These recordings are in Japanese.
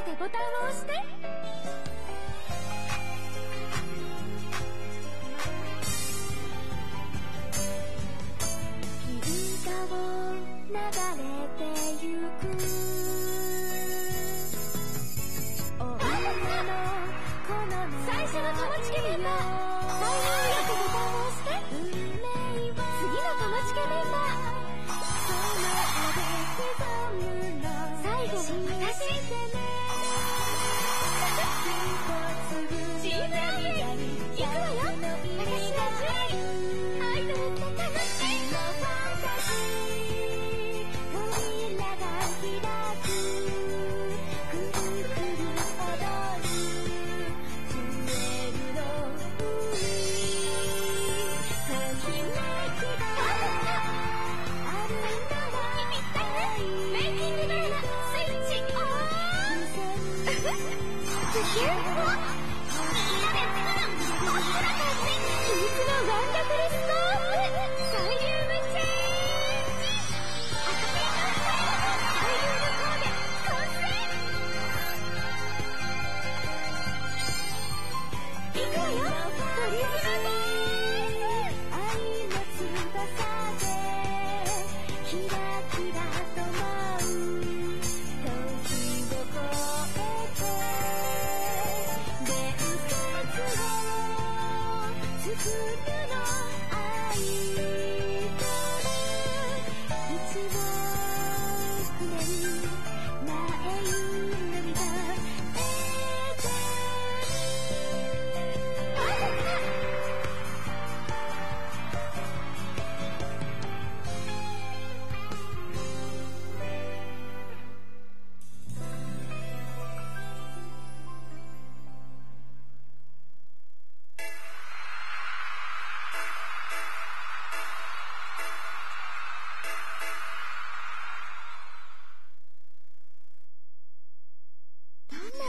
せてボタンを押して「を流れてゆく」「最初の友近メンバー」「大ボタンを押して」「次の。友近メンバー」最後は私信じらワンダフルストーン前に伸びた。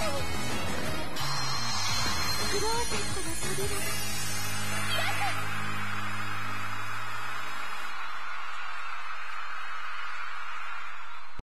クローゼットの。扉が